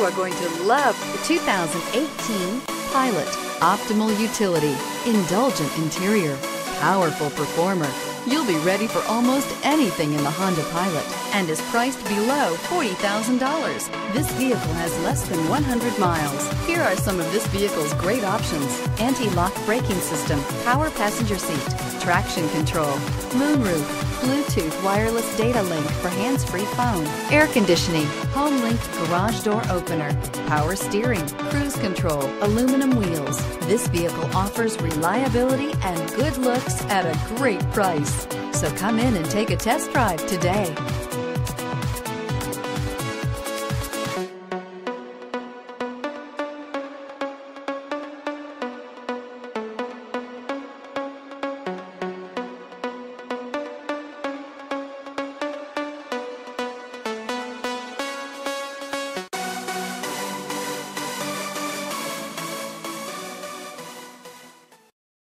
You are going to love the 2018 Pilot. Optimal utility, indulgent interior, powerful performer. You'll be ready for almost anything in the Honda Pilot and is priced below $40,000. This vehicle has less than 100 miles. Here are some of this vehicle's great options. Anti-lock braking system, power passenger seat, traction control, moonroof, Bluetooth wireless data link for hands-free phone, air conditioning, HomeLink garage door opener, power steering, cruise control, aluminum wheels. This vehicle offers reliability and good looks at a great price. So come in and take a test drive today.